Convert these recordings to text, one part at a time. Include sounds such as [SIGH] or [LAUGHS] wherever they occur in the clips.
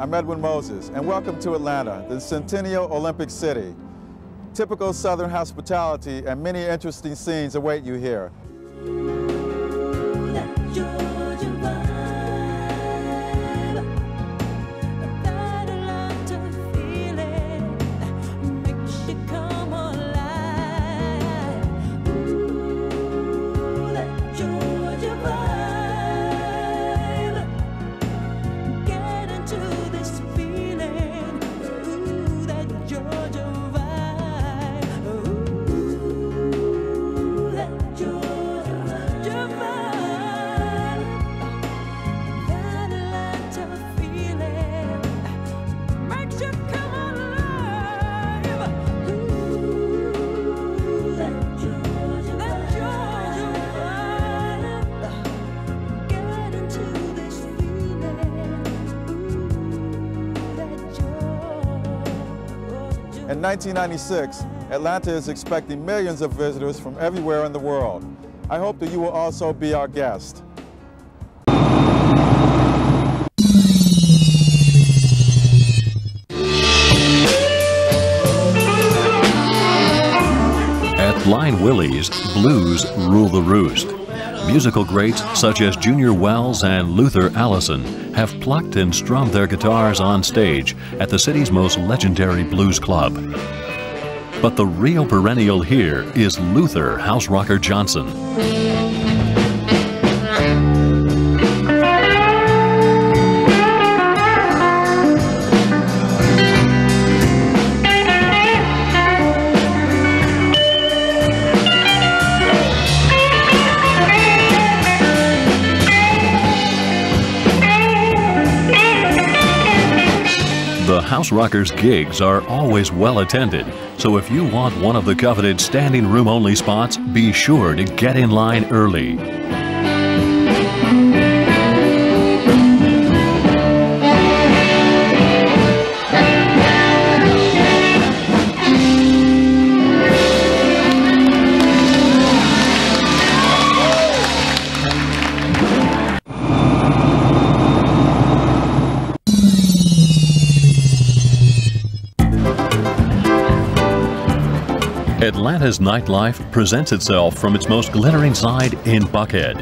I'm Edwin Moses, and welcome to Atlanta, the Centennial Olympic City. Typical Southern hospitality and many interesting scenes await you here. 1996, Atlanta is expecting millions of visitors from everywhere in the world. I hope that you will also be our guest. At Blind Willie's, blues rule the roost. Musical greats such as Junior Wells and Luther Allison have plucked and strummed their guitars on stage at the city's most legendary blues club. But the real perennial here is Luther House Rocker Johnson. House Rockers gigs are always well attended, so if you want one of the coveted standing room only spots, be sure to get in line early. Atlanta's nightlife presents itself from its most glittering side in Buckhead.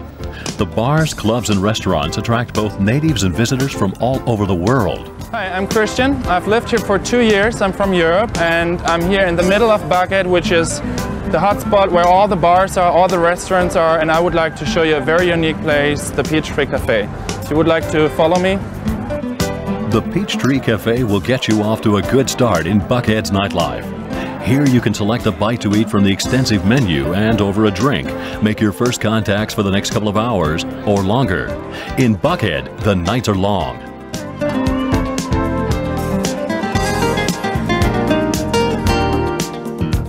The bars, clubs, and restaurants attract both natives and visitors from all over the world. Hi, I'm Christian. I've lived here for two years. I'm from Europe and I'm here in the middle of Buckhead, which is the hotspot where all the bars are, all the restaurants are, and I would like to show you a very unique place, the Peachtree Cafe. If you would like to follow me. The Peachtree Cafe will get you off to a good start in Buckhead's nightlife. Here you can select a bite to eat from the extensive menu and over a drink. Make your first contacts for the next couple of hours or longer. In Buckhead, the nights are long.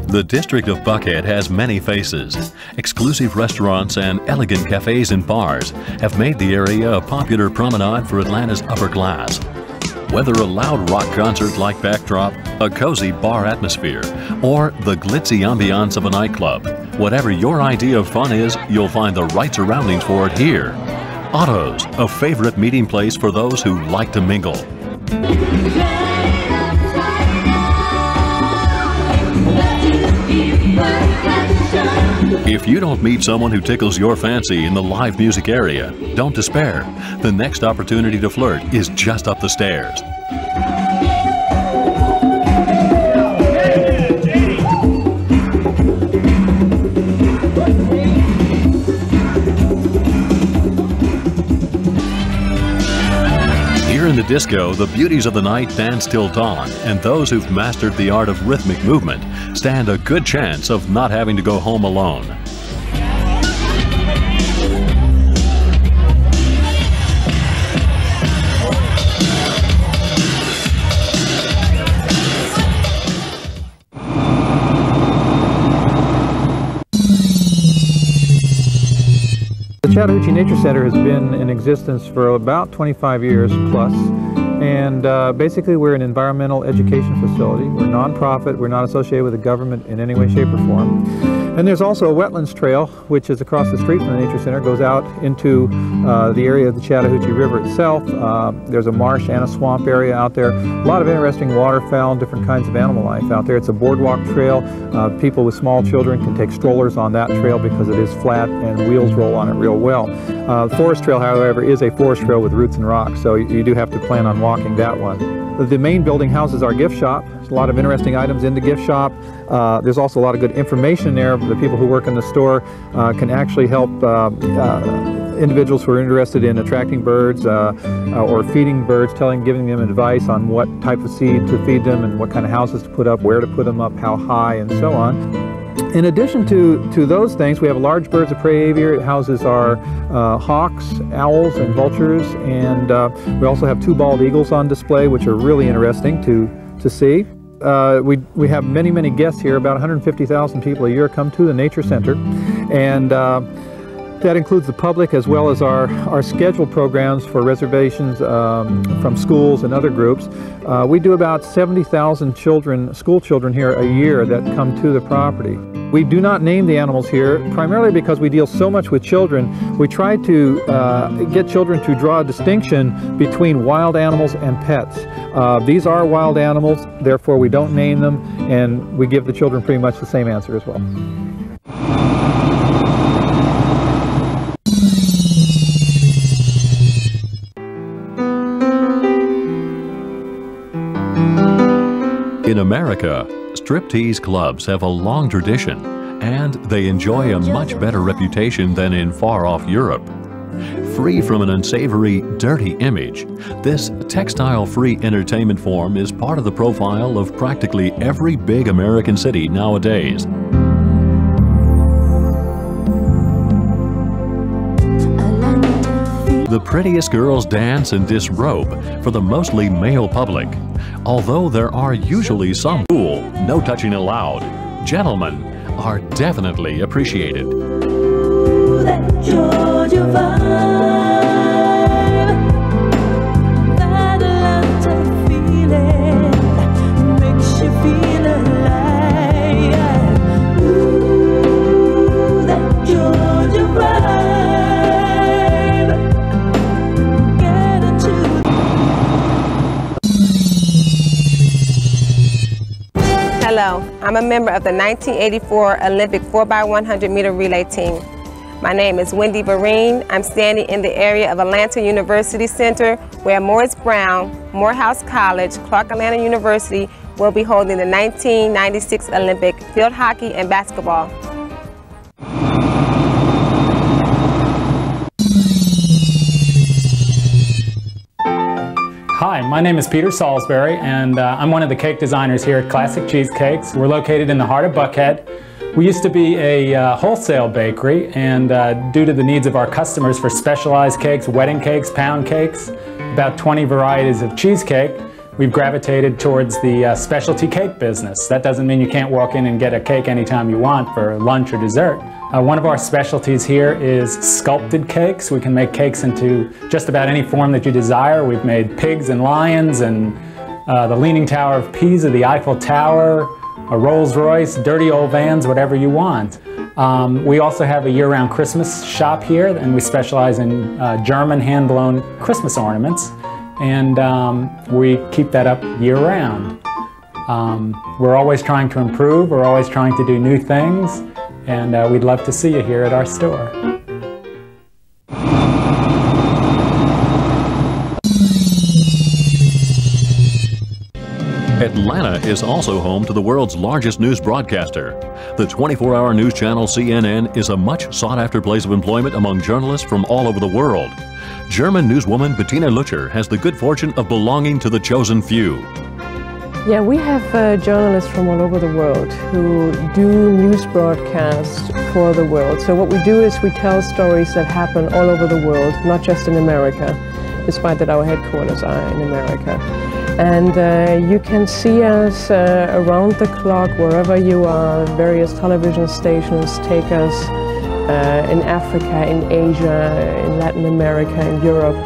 The district of Buckhead has many faces. Exclusive restaurants and elegant cafes and bars have made the area a popular promenade for Atlanta's upper class. Whether a loud rock concert-like backdrop, a cozy bar atmosphere, or the glitzy ambiance of a nightclub, whatever your idea of fun is, you'll find the right surroundings for it here. Otto's, a favorite meeting place for those who like to mingle. If you don't meet someone who tickles your fancy in the live music area, don't despair. The next opportunity to flirt is just up the stairs. In the disco, the beauties of the night dance till dawn, and those who've mastered the art of rhythmic movement stand a good chance of not having to go home alone. Chattahoochee Nature Center has been in existence for about 25 years plus. And uh, basically, we're an environmental education facility. We're nonprofit. We're not associated with the government in any way, shape, or form. And there's also a wetlands trail, which is across the street from the Nature Center, goes out into uh, the area of the Chattahoochee River itself. Uh, there's a marsh and a swamp area out there. A lot of interesting waterfowl, different kinds of animal life out there. It's a boardwalk trail. Uh, people with small children can take strollers on that trail because it is flat and wheels roll on it real well. Uh, the forest trail, however, is a forest trail with roots and rocks, so you, you do have to plan on walking that one. The main building houses our gift shop. There's a lot of interesting items in the gift shop. Uh, there's also a lot of good information there. The people who work in the store uh, can actually help uh, uh individuals who are interested in attracting birds uh, uh, or feeding birds, telling, giving them advice on what type of seed to feed them and what kind of houses to put up, where to put them up, how high, and so on. In addition to, to those things, we have large birds of prey aviary. It houses our uh, hawks, owls, and vultures, and uh, we also have two bald eagles on display, which are really interesting to, to see. Uh, we, we have many, many guests here. About 150,000 people a year come to the Nature Center, and uh, that includes the public as well as our, our scheduled programs for reservations um, from schools and other groups. Uh, we do about 70,000 children, school children here a year that come to the property. We do not name the animals here, primarily because we deal so much with children. We try to uh, get children to draw a distinction between wild animals and pets. Uh, these are wild animals, therefore we don't name them, and we give the children pretty much the same answer as well. In America, striptease clubs have a long tradition and they enjoy a much better reputation than in far off Europe. Free from an unsavory, dirty image, this textile free entertainment form is part of the profile of practically every big American city nowadays. The prettiest girls dance and disrobe for the mostly male public. Although there are usually some cool, no touching allowed, gentlemen are definitely appreciated. I'm a member of the 1984 Olympic 4x100 meter relay team. My name is Wendy Vereen. I'm standing in the area of Atlanta University Center where Morris Brown, Morehouse College, Clark Atlanta University will be holding the 1996 Olympic field hockey and basketball. Hi, my name is Peter Salisbury, and uh, I'm one of the cake designers here at Classic Cheesecakes. We're located in the heart of Buckhead. We used to be a uh, wholesale bakery, and uh, due to the needs of our customers for specialized cakes, wedding cakes, pound cakes, about 20 varieties of cheesecake, we've gravitated towards the uh, specialty cake business. That doesn't mean you can't walk in and get a cake anytime you want for lunch or dessert. Uh, one of our specialties here is sculpted cakes. We can make cakes into just about any form that you desire. We've made pigs and lions and uh, the Leaning Tower of Pisa, the Eiffel Tower, a Rolls Royce, dirty old vans, whatever you want. Um, we also have a year-round Christmas shop here and we specialize in uh, German hand-blown Christmas ornaments and um, we keep that up year-round. Um, we're always trying to improve, we're always trying to do new things and uh, we'd love to see you here at our store. Atlanta is also home to the world's largest news broadcaster. The 24 hour news channel CNN is a much sought after place of employment among journalists from all over the world. German newswoman Bettina Lüscher has the good fortune of belonging to the chosen few. Yeah, we have uh, journalists from all over the world who do news broadcasts for the world. So what we do is we tell stories that happen all over the world, not just in America, despite that our headquarters are in America. And uh, you can see us uh, around the clock, wherever you are. Various television stations take us uh, in Africa, in Asia, in Latin America, in Europe.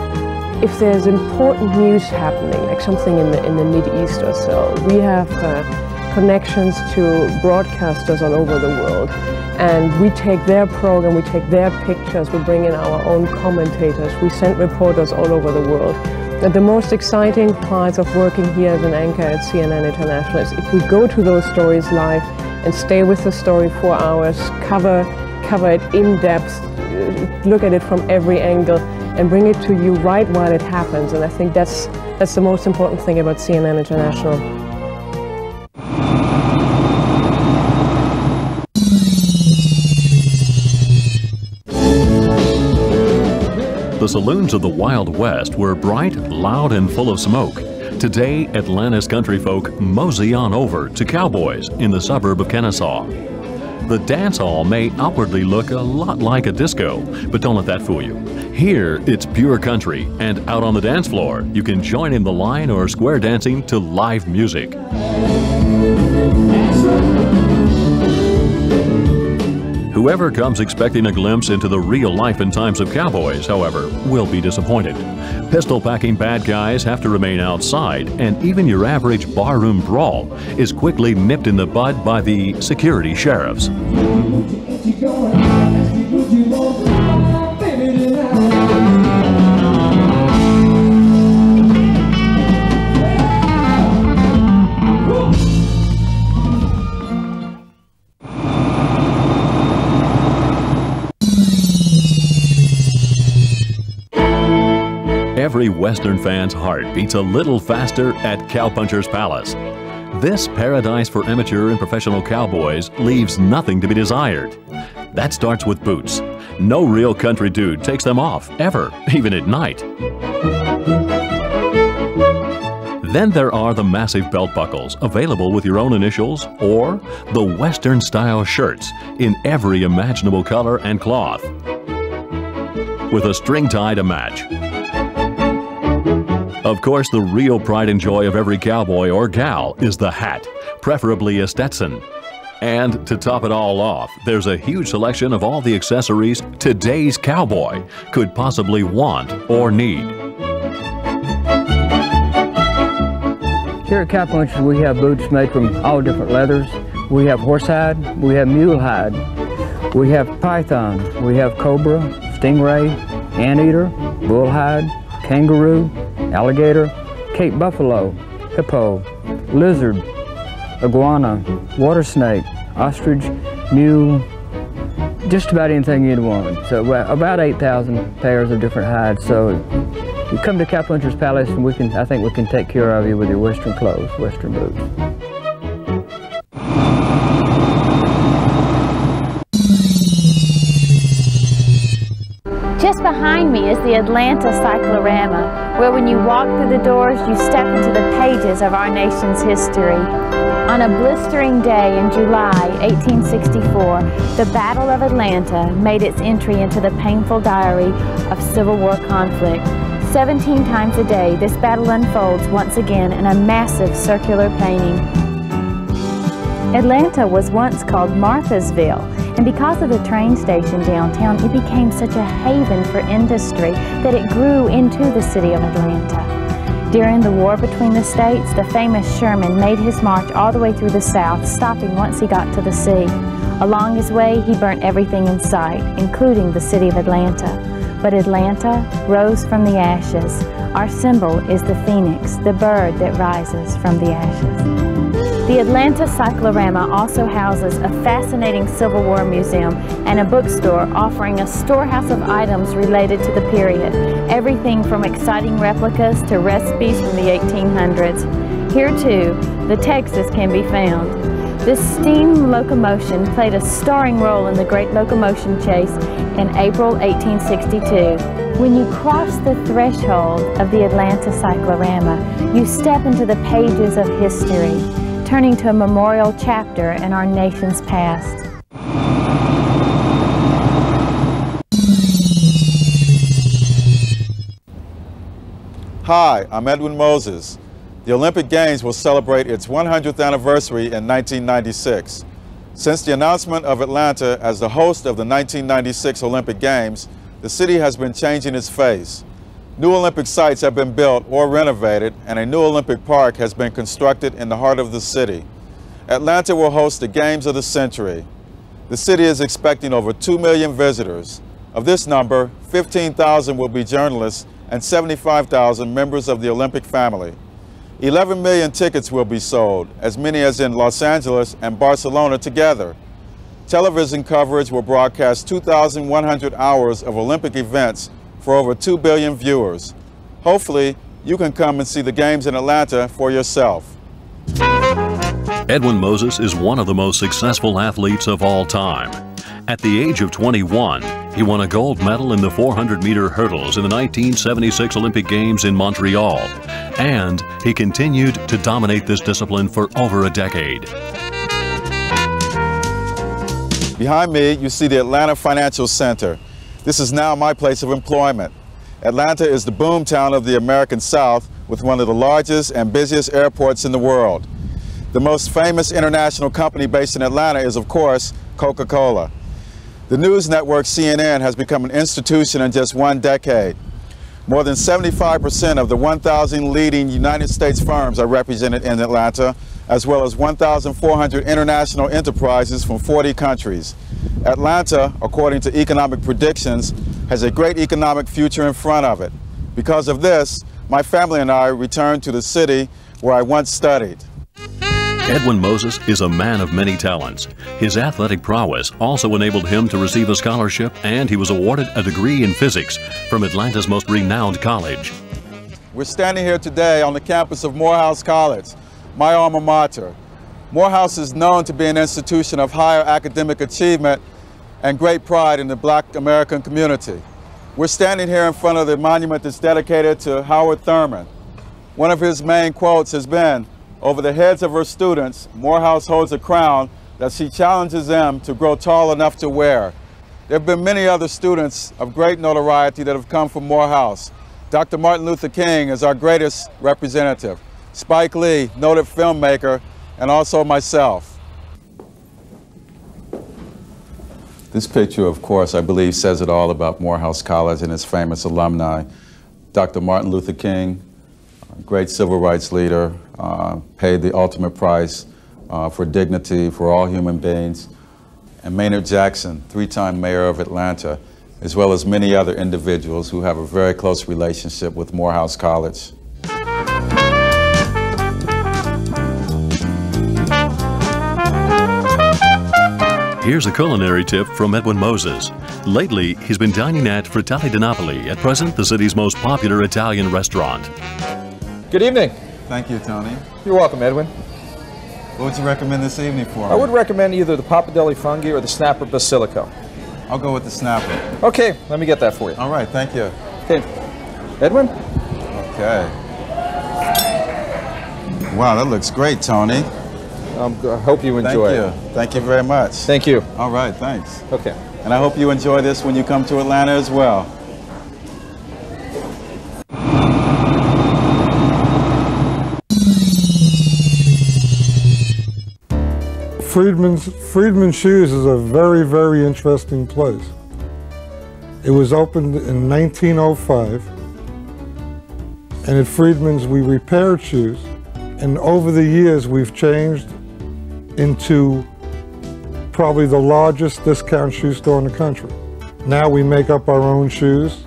If there's important news happening, like something in the, in the East or so, we have uh, connections to broadcasters all over the world. And we take their program, we take their pictures, we bring in our own commentators, we send reporters all over the world. And the most exciting parts of working here as an anchor at CNN International is if we go to those stories live and stay with the story for hours, cover, cover it in depth, look at it from every angle, and bring it to you right while it happens. And I think that's, that's the most important thing about CNN International. The saloons of the Wild West were bright, loud, and full of smoke. Today, Atlanta's country folk mosey on over to Cowboys in the suburb of Kennesaw. The dance hall may outwardly look a lot like a disco, but don't let that fool you. Here, it's pure country, and out on the dance floor, you can join in the line or square dancing to live music. Whoever comes expecting a glimpse into the real life and times of cowboys, however, will be disappointed. Pistol packing bad guys have to remain outside, and even your average barroom brawl is quickly nipped in the bud by the security sheriffs. Western fan's heart beats a little faster at Cowpuncher's Palace. This paradise for amateur and professional cowboys leaves nothing to be desired. That starts with boots. No real country dude takes them off, ever, [LAUGHS] even at night. Then there are the massive belt buckles, available with your own initials, or the Western style shirts in every imaginable color and cloth. With a string tie to match. Of course, the real pride and joy of every cowboy or gal is the hat, preferably a Stetson. And to top it all off, there's a huge selection of all the accessories today's cowboy could possibly want or need. Here at Cowpunchers, we have boots made from all different leathers. We have horsehide, we have mulehide, we have python, we have cobra, stingray, anteater, bullhide, kangaroo, alligator, Cape buffalo, hippo, lizard, iguana, water snake, ostrich, mule, just about anything you'd want. So about 8,000 pairs of different hides. So you come to Cowpuncher's Palace and we can, I think we can take care of you with your Western clothes, Western boots. Is the Atlanta Cyclorama, where when you walk through the doors, you step into the pages of our nation's history. On a blistering day in July 1864, the Battle of Atlanta made its entry into the painful diary of Civil War conflict. 17 times a day, this battle unfolds once again in a massive circular painting. Atlanta was once called Marthasville, and because of the train station downtown, it became such a haven for industry that it grew into the city of Atlanta. During the war between the states, the famous Sherman made his march all the way through the South, stopping once he got to the sea. Along his way, he burnt everything in sight, including the city of Atlanta. But Atlanta rose from the ashes. Our symbol is the phoenix, the bird that rises from the ashes. The Atlanta Cyclorama also houses a fascinating Civil War museum and a bookstore offering a storehouse of items related to the period, everything from exciting replicas to recipes from the 1800s. Here too, the Texas can be found. This steam locomotion played a starring role in the Great Locomotion Chase in April 1862. When you cross the threshold of the Atlanta Cyclorama, you step into the pages of history turning to a memorial chapter in our nation's past. Hi, I'm Edwin Moses. The Olympic Games will celebrate its 100th anniversary in 1996. Since the announcement of Atlanta as the host of the 1996 Olympic Games, the city has been changing its face. New Olympic sites have been built or renovated, and a new Olympic park has been constructed in the heart of the city. Atlanta will host the Games of the Century. The city is expecting over 2 million visitors. Of this number, 15,000 will be journalists and 75,000 members of the Olympic family. 11 million tickets will be sold, as many as in Los Angeles and Barcelona together. Television coverage will broadcast 2,100 hours of Olympic events for over 2 billion viewers. Hopefully, you can come and see the games in Atlanta for yourself. Edwin Moses is one of the most successful athletes of all time. At the age of 21, he won a gold medal in the 400 meter hurdles in the 1976 Olympic Games in Montreal, and he continued to dominate this discipline for over a decade. Behind me, you see the Atlanta Financial Center. This is now my place of employment. Atlanta is the boomtown of the American South with one of the largest and busiest airports in the world. The most famous international company based in Atlanta is, of course, Coca-Cola. The news network CNN has become an institution in just one decade. More than 75% of the 1,000 leading United States firms are represented in Atlanta, as well as 1,400 international enterprises from 40 countries. Atlanta, according to economic predictions, has a great economic future in front of it. Because of this, my family and I returned to the city where I once studied. Edwin Moses is a man of many talents. His athletic prowess also enabled him to receive a scholarship, and he was awarded a degree in physics from Atlanta's most renowned college. We're standing here today on the campus of Morehouse College, my alma mater. Morehouse is known to be an institution of higher academic achievement and great pride in the black American community. We're standing here in front of the monument that's dedicated to Howard Thurman. One of his main quotes has been, over the heads of her students, Morehouse holds a crown that she challenges them to grow tall enough to wear. There have been many other students of great notoriety that have come from Morehouse. Dr. Martin Luther King is our greatest representative. Spike Lee, noted filmmaker, and also myself. This picture, of course, I believe says it all about Morehouse College and its famous alumni. Dr. Martin Luther King, great civil rights leader, uh, paid the ultimate price uh, for dignity for all human beings. And Maynard Jackson, three-time mayor of Atlanta, as well as many other individuals who have a very close relationship with Morehouse College. Here's a culinary tip from Edwin Moses. Lately, he's been dining at Fratelli di Napoli, at present the city's most popular Italian restaurant. Good evening. Thank you, Tony. You're welcome, Edwin. What would you recommend this evening for me? I would recommend either the pappardelle funghi or the snapper basilico. I'll go with the snapper. Okay, let me get that for you. All right, thank you. Okay. Edwin? Okay. Wow, that looks great, Tony. Um, I hope you enjoy Thank it. you. Thank you very much. Thank you. All right, thanks. Okay. And I hope you enjoy this when you come to Atlanta as well. Friedman's Friedman Shoes is a very, very interesting place. It was opened in 1905, and at Friedman's we repaired shoes, and over the years we've changed into probably the largest discount shoe store in the country. Now we make up our own shoes,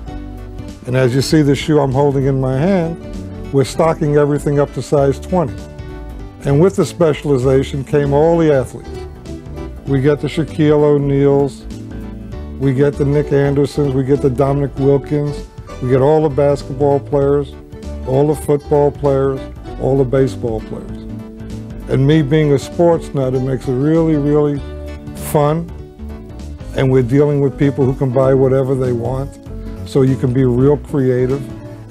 and as you see the shoe I'm holding in my hand, we're stocking everything up to size 20. And with the specialization came all the athletes. We get the Shaquille O'Neals, we get the Nick Andersons, we get the Dominique Wilkins, we get all the basketball players, all the football players, all the baseball players. And me being a sports nut, it makes it really, really fun. And we're dealing with people who can buy whatever they want. So you can be real creative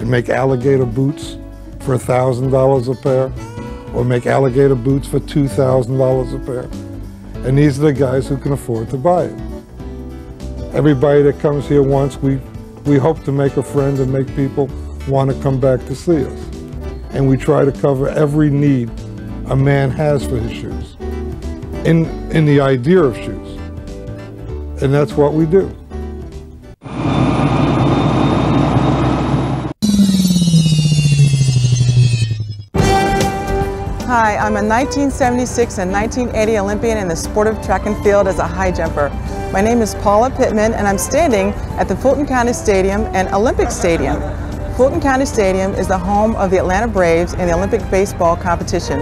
and make alligator boots for $1,000 a pair or make alligator boots for $2,000 a pair. And these are the guys who can afford to buy it. Everybody that comes here once, we, we hope to make a friend and make people want to come back to see us. And we try to cover every need a man has for his shoes, in, in the idea of shoes. And that's what we do. Hi, I'm a 1976 and 1980 Olympian in the sport of track and field as a high jumper. My name is Paula Pittman and I'm standing at the Fulton County Stadium and Olympic Stadium. Fulton County Stadium is the home of the Atlanta Braves in the Olympic baseball competition.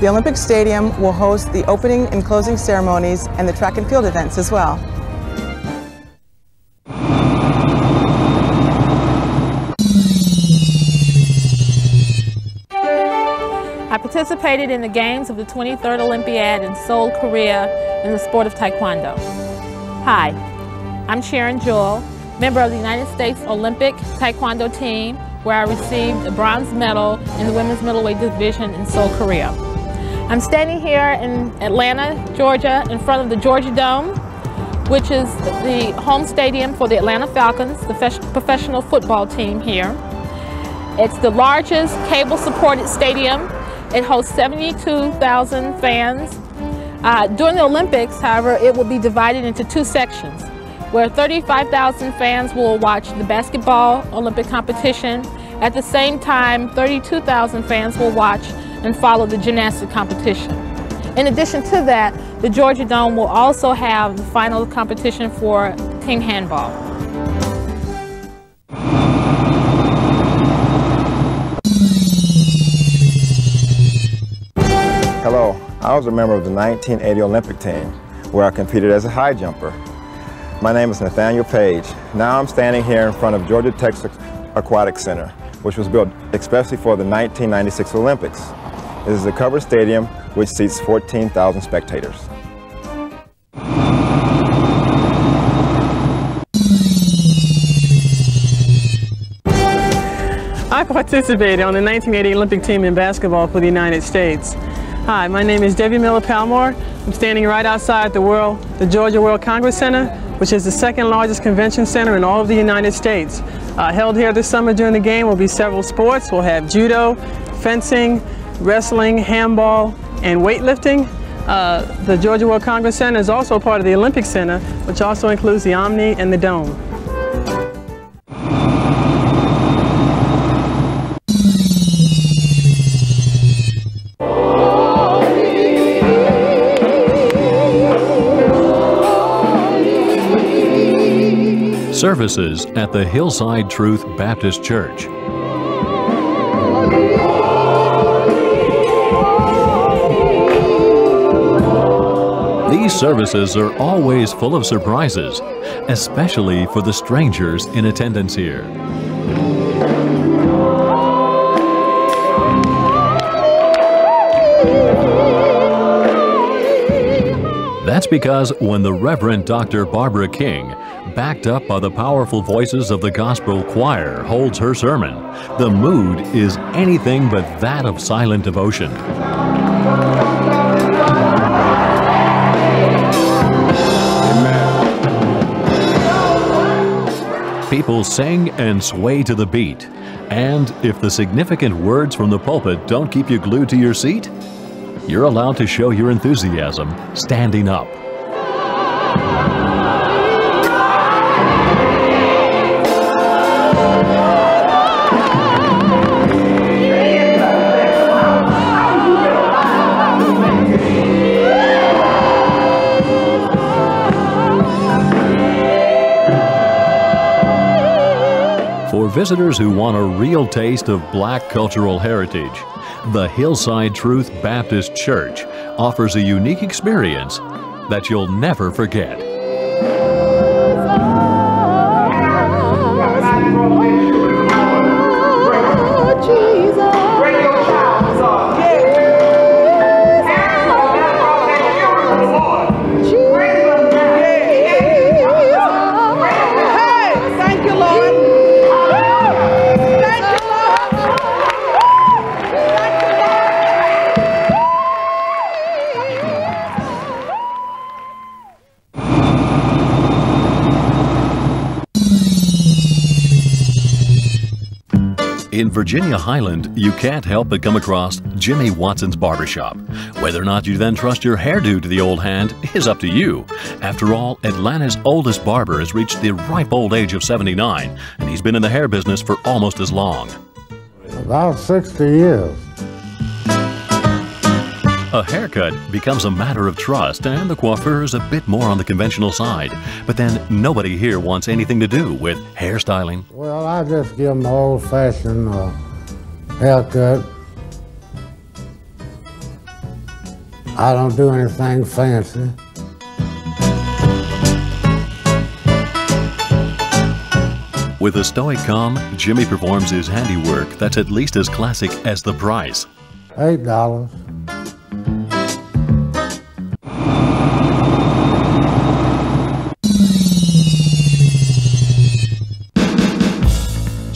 The Olympic Stadium will host the opening and closing ceremonies and the track and field events as well. I participated in the games of the 23rd Olympiad in Seoul, Korea in the sport of Taekwondo. Hi, I'm Sharon Jewell, member of the United States Olympic Taekwondo team, where I received a bronze medal in the women's middleweight division in Seoul, Korea. I'm standing here in Atlanta, Georgia, in front of the Georgia Dome, which is the home stadium for the Atlanta Falcons, the professional football team here. It's the largest cable-supported stadium it hosts 72,000 fans. Uh, during the Olympics, however, it will be divided into two sections, where 35,000 fans will watch the basketball Olympic competition. At the same time, 32,000 fans will watch and follow the gymnastic competition. In addition to that, the Georgia Dome will also have the final competition for team handball. Hello, I was a member of the 1980 Olympic team where I competed as a high jumper. My name is Nathaniel Page. Now I'm standing here in front of Georgia Tech's Aquatic Center, which was built especially for the 1996 Olympics. This is a covered stadium which seats 14,000 spectators. I participated on the 1980 Olympic team in basketball for the United States. Hi, my name is Debbie Miller Palmore. I'm standing right outside the World, the Georgia World Congress Center, which is the second largest convention center in all of the United States. Uh, held here this summer during the game will be several sports. We'll have judo, fencing, wrestling, handball, and weightlifting. Uh, the Georgia World Congress Center is also part of the Olympic Center, which also includes the Omni and the Dome. Services at the Hillside Truth Baptist Church. These services are always full of surprises, especially for the strangers in attendance here. That's because when the Reverend Dr. Barbara King, backed up by the powerful voices of the gospel choir, holds her sermon, the mood is anything but that of silent devotion. People sing and sway to the beat. And if the significant words from the pulpit don't keep you glued to your seat, you're allowed to show your enthusiasm standing up. Visitors who want a real taste of black cultural heritage, the Hillside Truth Baptist Church offers a unique experience that you'll never forget. Virginia Highland, you can't help but come across Jimmy Watson's Barbershop. Whether or not you then trust your hairdo to the old hand is up to you. After all, Atlanta's oldest barber has reached the ripe old age of 79, and he's been in the hair business for almost as long. About 60 years. A haircut becomes a matter of trust, and the coiffeur is a bit more on the conventional side. But then nobody here wants anything to do with hairstyling. Well, I just give them an old-fashioned uh, haircut. I don't do anything fancy. With a stoic calm, Jimmy performs his handiwork that's at least as classic as the price. Eight dollars.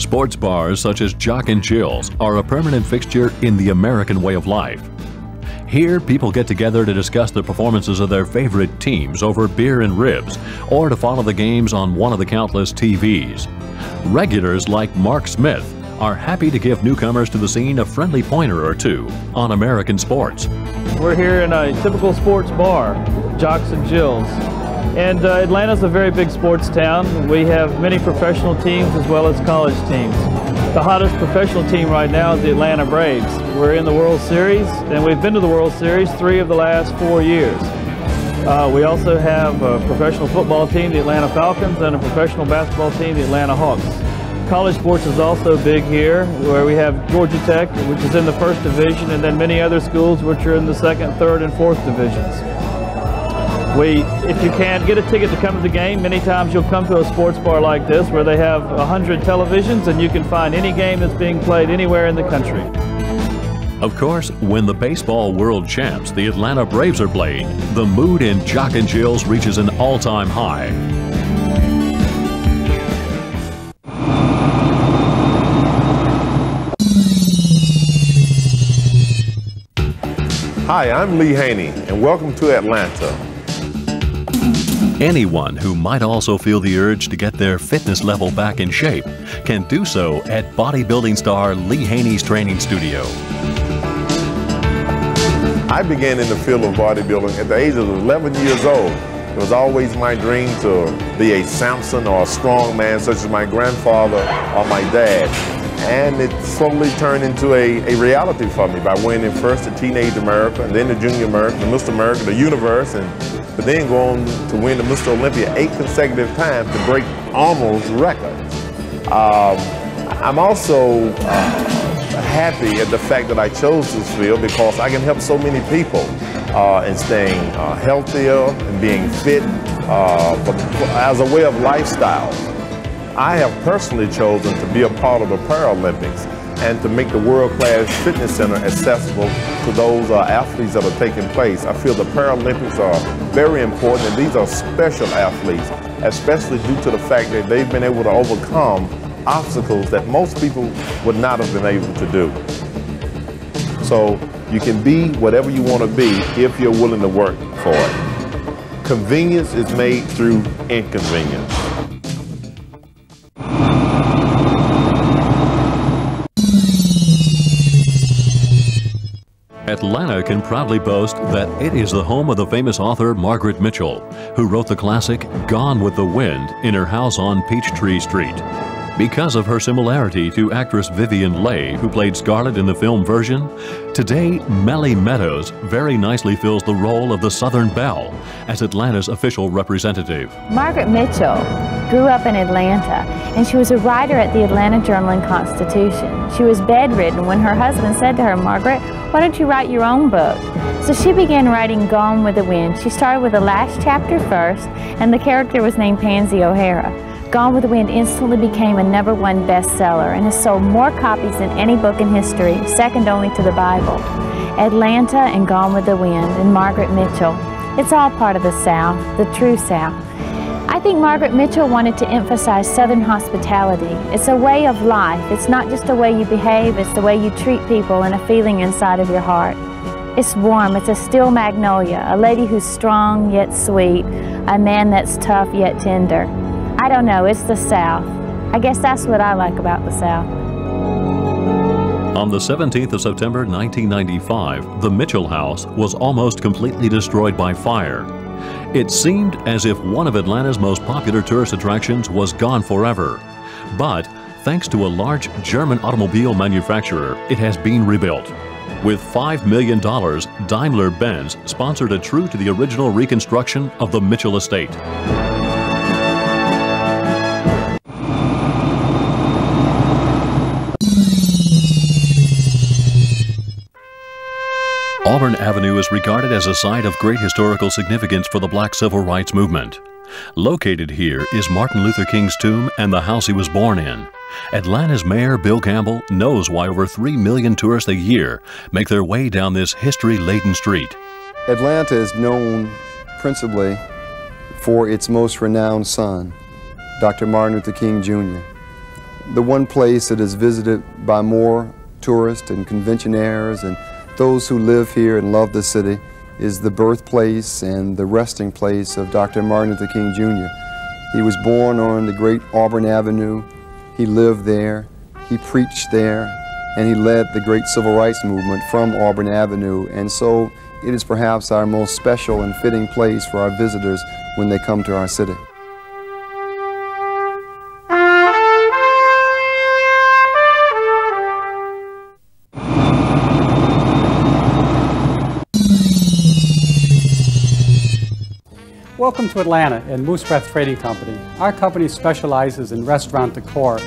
Sports bars such as Jock and Jill's are a permanent fixture in the American way of life. Here, people get together to discuss the performances of their favorite teams over beer and ribs, or to follow the games on one of the countless TVs. Regulars like Mark Smith are happy to give newcomers to the scene a friendly pointer or two on American sports. We're here in a typical sports bar, Jocks and Jills. And uh, Atlanta's a very big sports town. We have many professional teams as well as college teams. The hottest professional team right now is the Atlanta Braves. We're in the World Series, and we've been to the World Series three of the last four years. Uh, we also have a professional football team, the Atlanta Falcons, and a professional basketball team, the Atlanta Hawks. College sports is also big here, where we have Georgia Tech, which is in the first division, and then many other schools which are in the second, third, and fourth divisions. We, if you can't get a ticket to come to the game, many times you'll come to a sports bar like this where they have 100 televisions and you can find any game that's being played anywhere in the country. Of course, when the baseball world champs, the Atlanta Braves, are playing, the mood in Jock and Jills reaches an all-time high. Hi, I'm Lee Haney, and welcome to Atlanta. Anyone who might also feel the urge to get their fitness level back in shape can do so at bodybuilding star Lee Haney's training studio. I began in the field of bodybuilding at the age of 11 years old. It was always my dream to be a Samson or a strong man such as my grandfather or my dad. And it slowly turned into a, a reality for me by winning first the Teenage America and then the Junior America, the Mr. America, the Universe, and but then go on to win the Mr. Olympia eight consecutive times to break Arnold's record. Um, I'm also uh, happy at the fact that I chose this field because I can help so many people uh, in staying uh, healthier and being fit uh, as a way of lifestyle. I have personally chosen to be a part of the Paralympics and to make the world-class fitness center accessible to those uh, athletes that are taking place. I feel the Paralympics are very important and these are special athletes, especially due to the fact that they've been able to overcome obstacles that most people would not have been able to do. So you can be whatever you want to be if you're willing to work for it. Convenience is made through inconvenience. Atlanta can proudly boast that it is the home of the famous author Margaret Mitchell, who wrote the classic Gone with the Wind in her house on Peachtree Street. Because of her similarity to actress Vivien Leigh, who played Scarlett in the film version, today Melly Meadows very nicely fills the role of the Southern Belle as Atlanta's official representative. Margaret Mitchell grew up in Atlanta and she was a writer at the Atlanta Journal and Constitution. She was bedridden when her husband said to her, Margaret, why don't you write your own book? So she began writing Gone with the Wind. She started with the last chapter first and the character was named Pansy O'Hara. Gone with the Wind instantly became a number one bestseller and has sold more copies than any book in history, second only to the Bible. Atlanta and Gone with the Wind and Margaret Mitchell. It's all part of the South, the true South. I think Margaret Mitchell wanted to emphasize Southern hospitality. It's a way of life. It's not just a way you behave, it's the way you treat people and a feeling inside of your heart. It's warm, it's a still magnolia, a lady who's strong yet sweet, a man that's tough yet tender. I don't know, it's the South. I guess that's what I like about the South. On the 17th of September 1995, the Mitchell House was almost completely destroyed by fire. It seemed as if one of Atlanta's most popular tourist attractions was gone forever. But thanks to a large German automobile manufacturer, it has been rebuilt. With $5 million, Daimler Benz sponsored a true to the original reconstruction of the Mitchell estate. Auburn Avenue is regarded as a site of great historical significance for the black civil rights movement. Located here is Martin Luther King's tomb and the house he was born in. Atlanta's Mayor Bill Campbell knows why over 3 million tourists a year make their way down this history laden street. Atlanta is known principally for its most renowned son, Dr. Martin Luther King Jr. The one place that is visited by more tourists and conventionaires and those who live here and love the city is the birthplace and the resting place of Dr. Martin Luther King Jr. He was born on the great Auburn Avenue. He lived there, he preached there, and he led the great civil rights movement from Auburn Avenue. And so it is perhaps our most special and fitting place for our visitors when they come to our city. Welcome to Atlanta and Moose Breath Trading Company. Our company specializes in restaurant decor.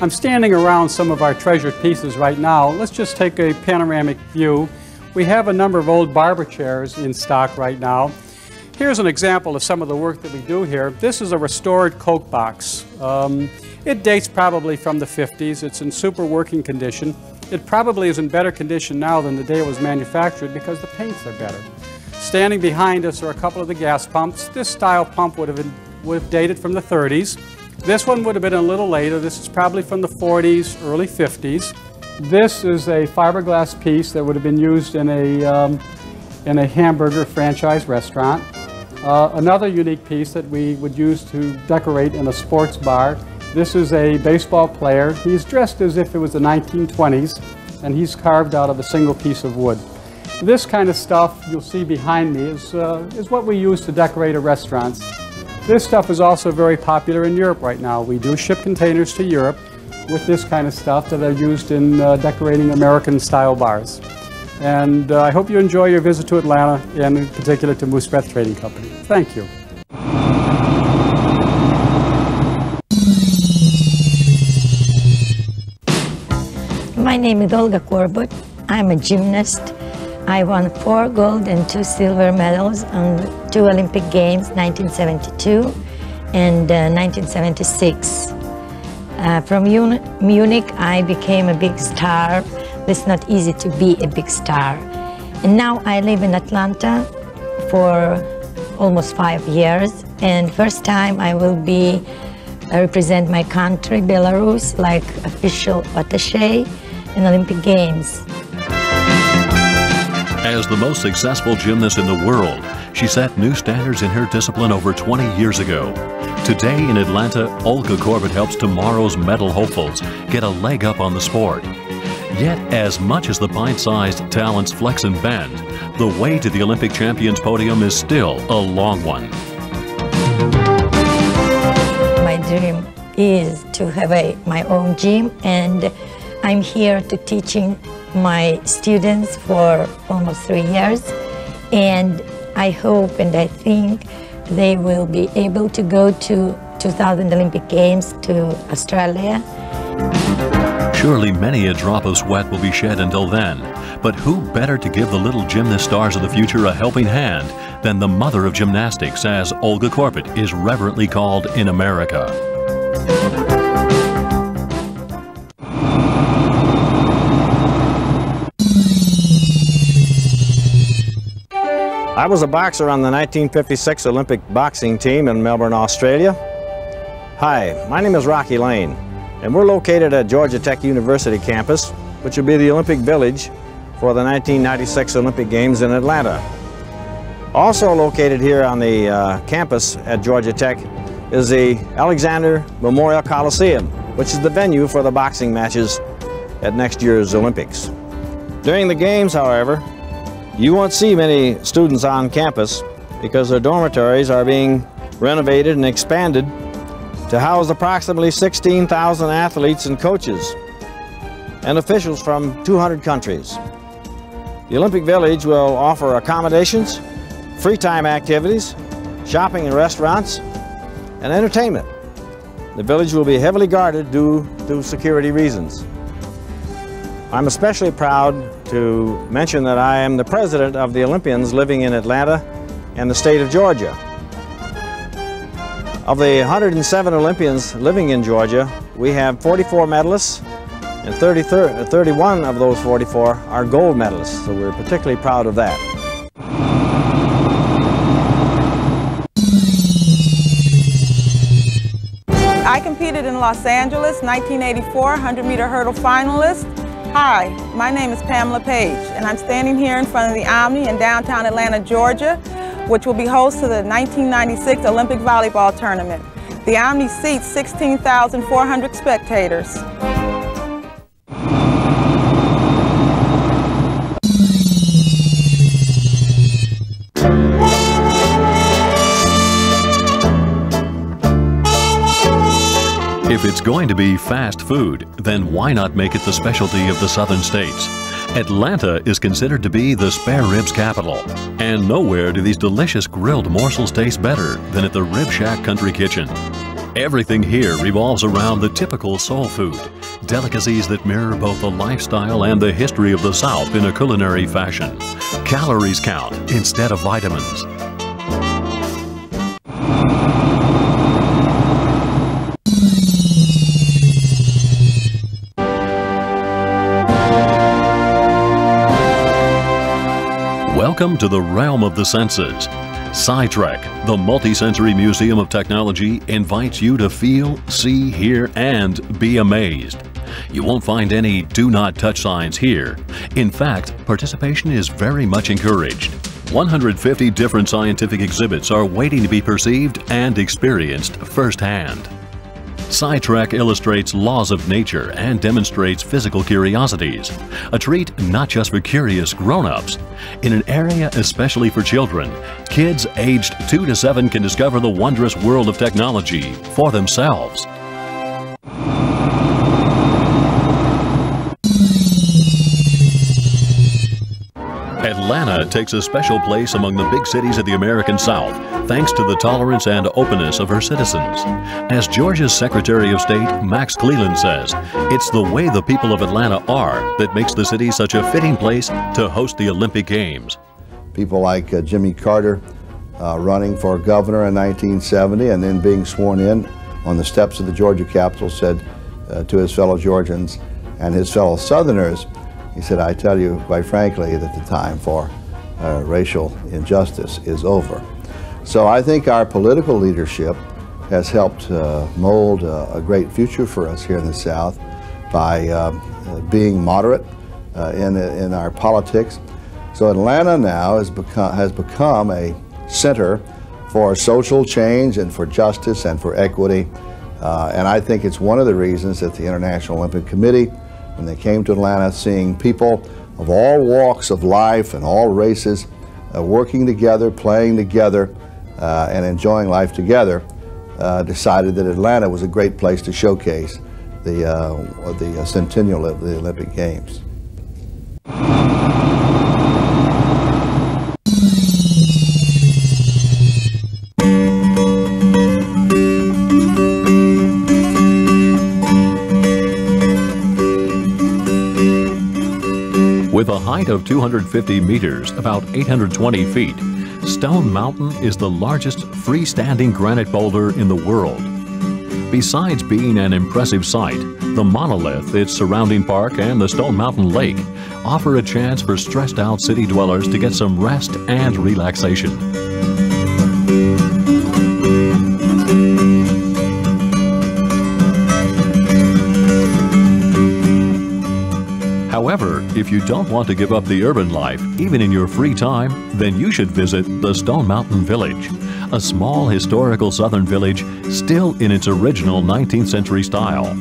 I'm standing around some of our treasured pieces right now. Let's just take a panoramic view. We have a number of old barber chairs in stock right now. Here's an example of some of the work that we do here. This is a restored Coke box. Um, it dates probably from the 50s. It's in super working condition. It probably is in better condition now than the day it was manufactured because the paints are better. Standing behind us are a couple of the gas pumps. This style pump would have, been, would have dated from the 30s. This one would have been a little later. This is probably from the 40s, early 50s. This is a fiberglass piece that would have been used in a, um, in a hamburger franchise restaurant. Uh, another unique piece that we would use to decorate in a sports bar. This is a baseball player. He's dressed as if it was the 1920s, and he's carved out of a single piece of wood. This kind of stuff you'll see behind me is, uh, is what we use to decorate our restaurants. This stuff is also very popular in Europe right now. We do ship containers to Europe with this kind of stuff that are used in uh, decorating American style bars. And uh, I hope you enjoy your visit to Atlanta and in particular to Moose Breath Trading Company. Thank you. My name is Olga Korbut. I'm a gymnast I won four gold and two silver medals on two Olympic Games, 1972 and uh, 1976. Uh, from Munich, I became a big star. It's not easy to be a big star. And now I live in Atlanta for almost five years. And first time I will be I uh, represent my country, Belarus, like official attaché in Olympic Games. As the most successful gymnast in the world, she set new standards in her discipline over 20 years ago. Today in Atlanta, Olga Korbut helps tomorrow's medal hopefuls get a leg up on the sport. Yet, as much as the pint-sized talents flex and bend, the way to the Olympic champions podium is still a long one. My dream is to have a, my own gym and I'm here to teaching my students for almost three years and I hope and I think they will be able to go to 2000 Olympic Games to Australia. Surely many a drop of sweat will be shed until then, but who better to give the little gymnast stars of the future a helping hand than the mother of gymnastics as Olga Korbut is reverently called in America. I was a boxer on the 1956 Olympic boxing team in Melbourne, Australia. Hi, my name is Rocky Lane, and we're located at Georgia Tech University campus, which will be the Olympic Village for the 1996 Olympic Games in Atlanta. Also located here on the uh, campus at Georgia Tech is the Alexander Memorial Coliseum, which is the venue for the boxing matches at next year's Olympics. During the games, however, you won't see many students on campus because their dormitories are being renovated and expanded to house approximately 16,000 athletes and coaches and officials from 200 countries. The Olympic Village will offer accommodations, free time activities, shopping and restaurants, and entertainment. The village will be heavily guarded due to security reasons. I'm especially proud to mention that I am the president of the Olympians living in Atlanta and the state of Georgia. Of the 107 Olympians living in Georgia, we have 44 medalists, and 30, 31 of those 44 are gold medalists, so we're particularly proud of that. I competed in Los Angeles, 1984, 100 meter hurdle finalist. Hi, my name is Pamela Page, and I'm standing here in front of the Omni in downtown Atlanta, Georgia, which will be host to the 1996 Olympic Volleyball Tournament. The Omni seats 16,400 spectators. If it's going to be fast food, then why not make it the specialty of the southern states? Atlanta is considered to be the spare ribs capital, and nowhere do these delicious grilled morsels taste better than at the Rib Shack Country Kitchen. Everything here revolves around the typical soul food, delicacies that mirror both the lifestyle and the history of the South in a culinary fashion. Calories count instead of vitamins. Welcome to the realm of the senses. SciTrek, the multisensory museum of technology, invites you to feel, see, hear, and be amazed. You won't find any do not touch signs here. In fact, participation is very much encouraged. 150 different scientific exhibits are waiting to be perceived and experienced firsthand. SciTrek illustrates laws of nature and demonstrates physical curiosities. A treat not just for curious grown-ups. In an area especially for children, kids aged 2 to 7 can discover the wondrous world of technology for themselves. Atlanta takes a special place among the big cities of the American South thanks to the tolerance and openness of her citizens. As Georgia's Secretary of State, Max Cleland says, it's the way the people of Atlanta are that makes the city such a fitting place to host the Olympic Games. People like uh, Jimmy Carter uh, running for governor in 1970 and then being sworn in on the steps of the Georgia Capitol said uh, to his fellow Georgians and his fellow Southerners, he said, I tell you, quite frankly, that the time for uh, racial injustice is over. So I think our political leadership has helped uh, mold uh, a great future for us here in the South by um, being moderate uh, in, in our politics. So Atlanta now has become, has become a center for social change and for justice and for equity. Uh, and I think it's one of the reasons that the International Olympic Committee when they came to Atlanta, seeing people of all walks of life and all races uh, working together, playing together, uh, and enjoying life together, uh, decided that Atlanta was a great place to showcase the, uh, the centennial of the Olympic Games. Height of 250 meters, about 820 feet, Stone Mountain is the largest freestanding granite boulder in the world. Besides being an impressive sight, the monolith, its surrounding park, and the Stone Mountain Lake offer a chance for stressed out city dwellers to get some rest and relaxation. If you don't want to give up the urban life, even in your free time, then you should visit the Stone Mountain Village, a small historical southern village still in its original 19th century style.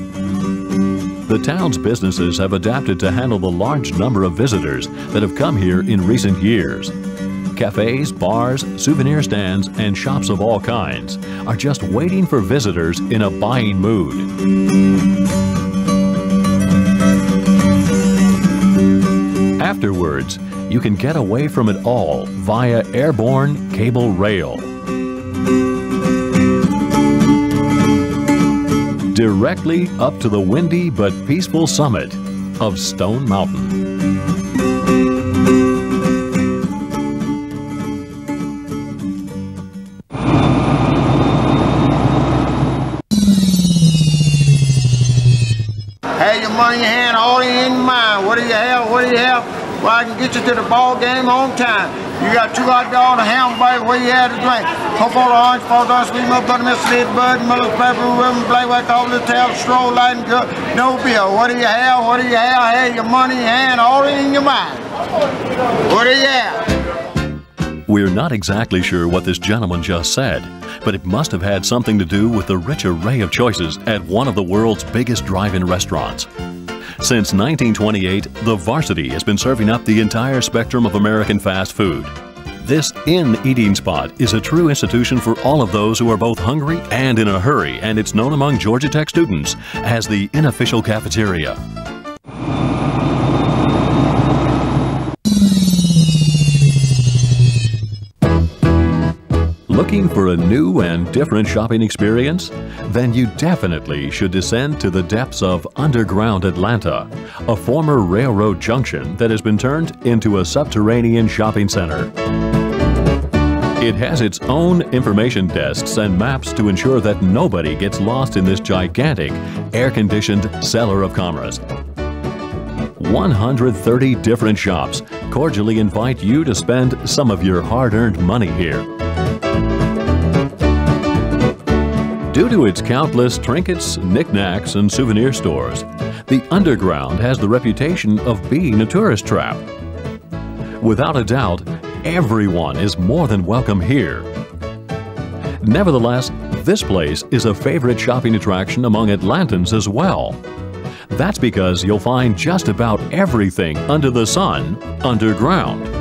The town's businesses have adapted to handle the large number of visitors that have come here in recent years. Cafes, bars, souvenir stands, and shops of all kinds are just waiting for visitors in a buying mood. Afterwards, you can get away from it all via airborne cable rail. Directly up to the windy but peaceful summit of Stone Mountain. I can get you to the ball game on time. You got two hot dogs, a hamburger, what you have to drink? Coke Cola, orange, four dollars, sweet milk, buttermilk, sweet bud, milk, pepper, ribbon, black, white, coffee, tail, straw, light, good. No bill. What do you have? What do you have? Have your money hand, all in your mind. What do you have? We're not exactly sure what this gentleman just said, but it must have had something to do with the rich array of choices at one of the world's biggest drive-in restaurants. Since 1928, the Varsity has been serving up the entire spectrum of American fast food. This Inn Eating Spot is a true institution for all of those who are both hungry and in a hurry, and it's known among Georgia Tech students as the unofficial cafeteria. Looking for a new and different shopping experience? Then you definitely should descend to the depths of Underground Atlanta, a former railroad junction that has been turned into a subterranean shopping center. It has its own information desks and maps to ensure that nobody gets lost in this gigantic, air-conditioned cellar of commerce. 130 different shops cordially invite you to spend some of your hard-earned money here. Due to its countless trinkets, knickknacks, and souvenir stores, the Underground has the reputation of being a tourist trap. Without a doubt, everyone is more than welcome here. Nevertheless, this place is a favorite shopping attraction among Atlantans as well. That's because you'll find just about everything under the sun underground.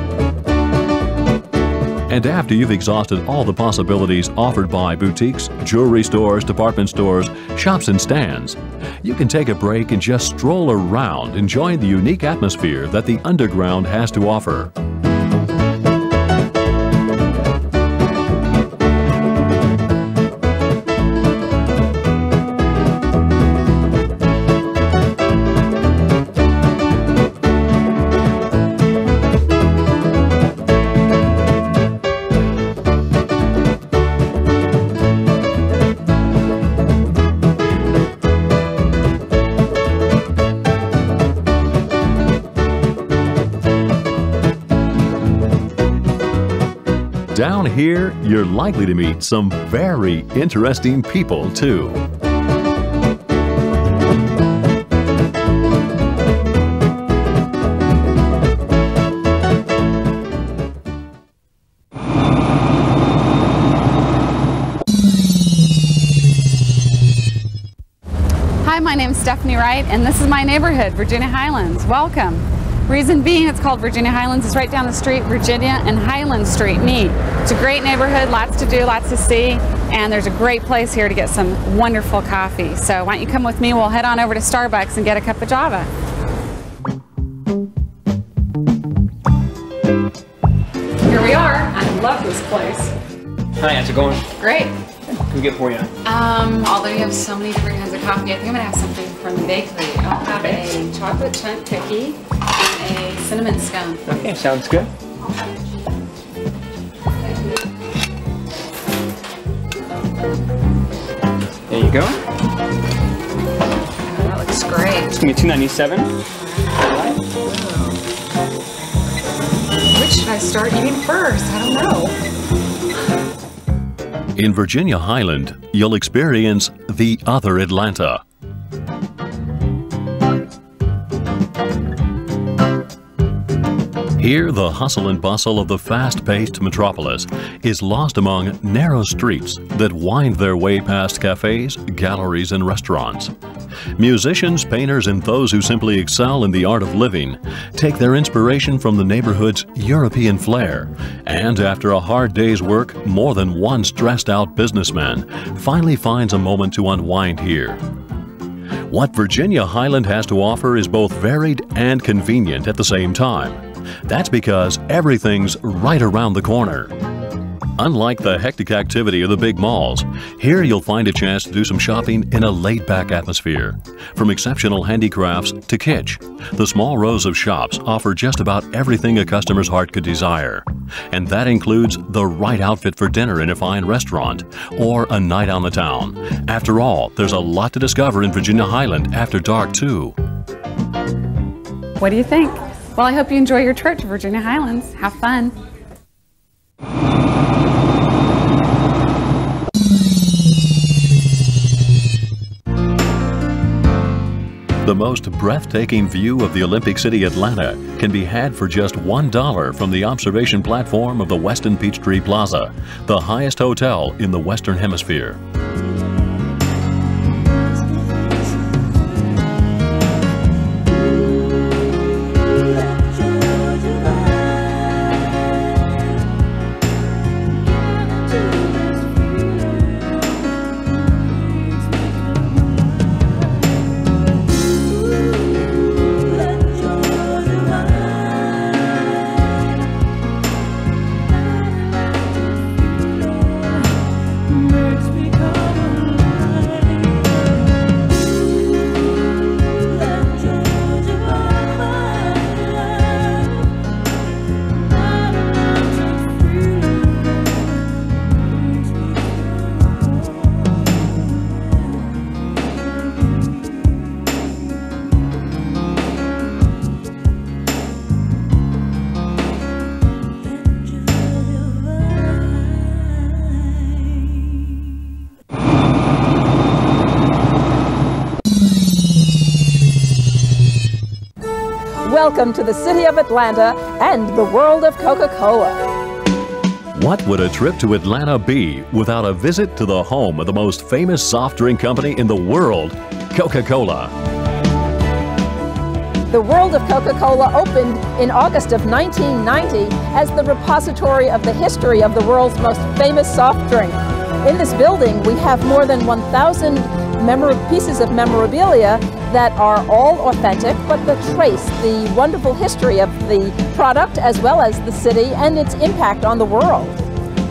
And after you've exhausted all the possibilities offered by boutiques, jewelry stores, department stores, shops, and stands, you can take a break and just stroll around enjoying the unique atmosphere that the underground has to offer. Here, you're likely to meet some very interesting people, too. Hi, my name is Stephanie Wright, and this is my neighborhood, Virginia Highlands. Welcome. Reason being it's called Virginia Highlands is right down the street, Virginia and Highland Street meet. It's a great neighborhood, lots to do, lots to see, and there's a great place here to get some wonderful coffee. So why don't you come with me, we'll head on over to Starbucks and get a cup of Java. Here we are. I love this place. Hi, how's it going? Great. What can we get for you? Um, although you have so many different kinds of coffee, I think I'm gonna have something from the bakery. I'll have a chocolate chunk cookie a cinnamon scone. Okay, sounds good. There you go. That looks great. It's gonna be two ninety seven. Which should I start eating first? I don't know. In Virginia Highland, you'll experience the other Atlanta. Here, the hustle and bustle of the fast-paced metropolis is lost among narrow streets that wind their way past cafes, galleries, and restaurants. Musicians, painters, and those who simply excel in the art of living take their inspiration from the neighborhood's European flair, and after a hard day's work, more than one stressed-out businessman finally finds a moment to unwind here. What Virginia Highland has to offer is both varied and convenient at the same time. That's because everything's right around the corner. Unlike the hectic activity of the big malls, here you'll find a chance to do some shopping in a laid-back atmosphere. From exceptional handicrafts to kitsch, the small rows of shops offer just about everything a customer's heart could desire. And that includes the right outfit for dinner in a fine restaurant or a night on the town. After all, there's a lot to discover in Virginia Highland after dark, too. What do you think? Well, I hope you enjoy your trip to Virginia Highlands. Have fun. The most breathtaking view of the Olympic City Atlanta can be had for just $1 from the observation platform of the Westin Peachtree Plaza, the highest hotel in the Western Hemisphere. Welcome to the city of Atlanta and the world of Coca-Cola. What would a trip to Atlanta be without a visit to the home of the most famous soft drink company in the world, Coca-Cola? The world of Coca-Cola opened in August of 1990 as the repository of the history of the world's most famous soft drink. In this building, we have more than 1,000 pieces of memorabilia that are all authentic, but that trace the wonderful history of the product as well as the city and its impact on the world.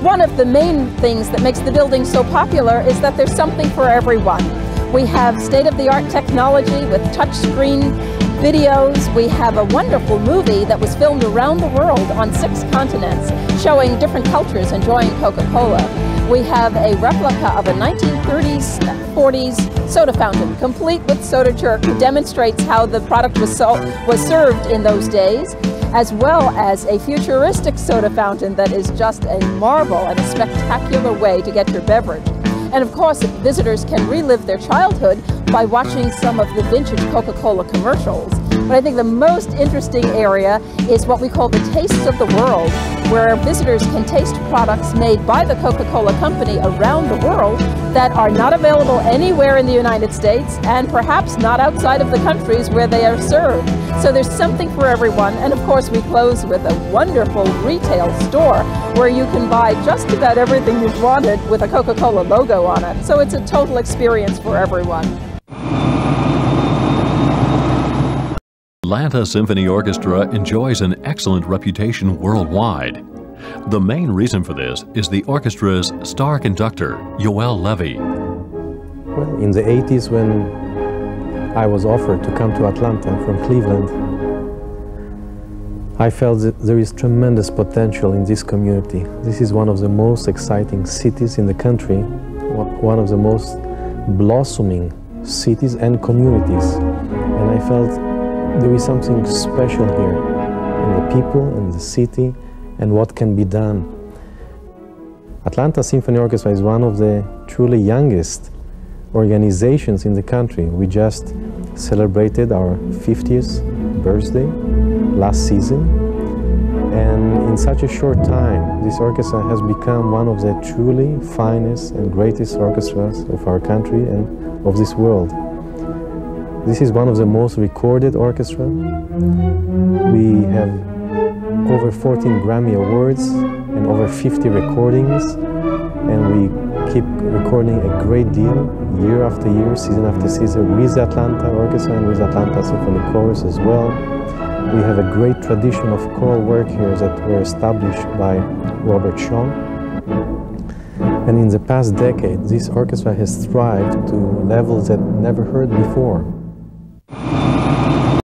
One of the main things that makes the building so popular is that there's something for everyone. We have state-of-the-art technology with touchscreen videos. We have a wonderful movie that was filmed around the world on six continents showing different cultures enjoying Coca-Cola. We have a replica of a 1930s, 40s soda fountain, complete with soda jerk, who demonstrates how the product was, was served in those days, as well as a futuristic soda fountain that is just a marvel and a spectacular way to get your beverage. And of course, visitors can relive their childhood by watching some of the vintage Coca-Cola commercials. But I think the most interesting area is what we call the Tastes of the World, where visitors can taste products made by the Coca-Cola Company around the world that are not available anywhere in the United States and perhaps not outside of the countries where they are served. So there's something for everyone. And of course, we close with a wonderful retail store where you can buy just about everything you've wanted with a Coca-Cola logo on it. So it's a total experience for everyone. Atlanta Symphony Orchestra enjoys an excellent reputation worldwide. The main reason for this is the orchestra's star conductor, Yoel Levi. Well, in the 80s when I was offered to come to Atlanta from Cleveland, I felt that there is tremendous potential in this community. This is one of the most exciting cities in the country, one of the most blossoming cities and communities. And I felt there is something special here in the people, in the city, and what can be done. Atlanta Symphony Orchestra is one of the truly youngest organizations in the country. We just celebrated our 50th birthday last season. And in such a short time, this orchestra has become one of the truly finest and greatest orchestras of our country and of this world. This is one of the most recorded orchestra. We have over 14 Grammy Awards and over 50 recordings and we keep recording a great deal year after year, season after season with the Atlanta Orchestra and with Atlanta Symphony Chorus as well. We have a great tradition of choral work here that were established by Robert Shaw. And in the past decade, this orchestra has thrived to levels that never heard before you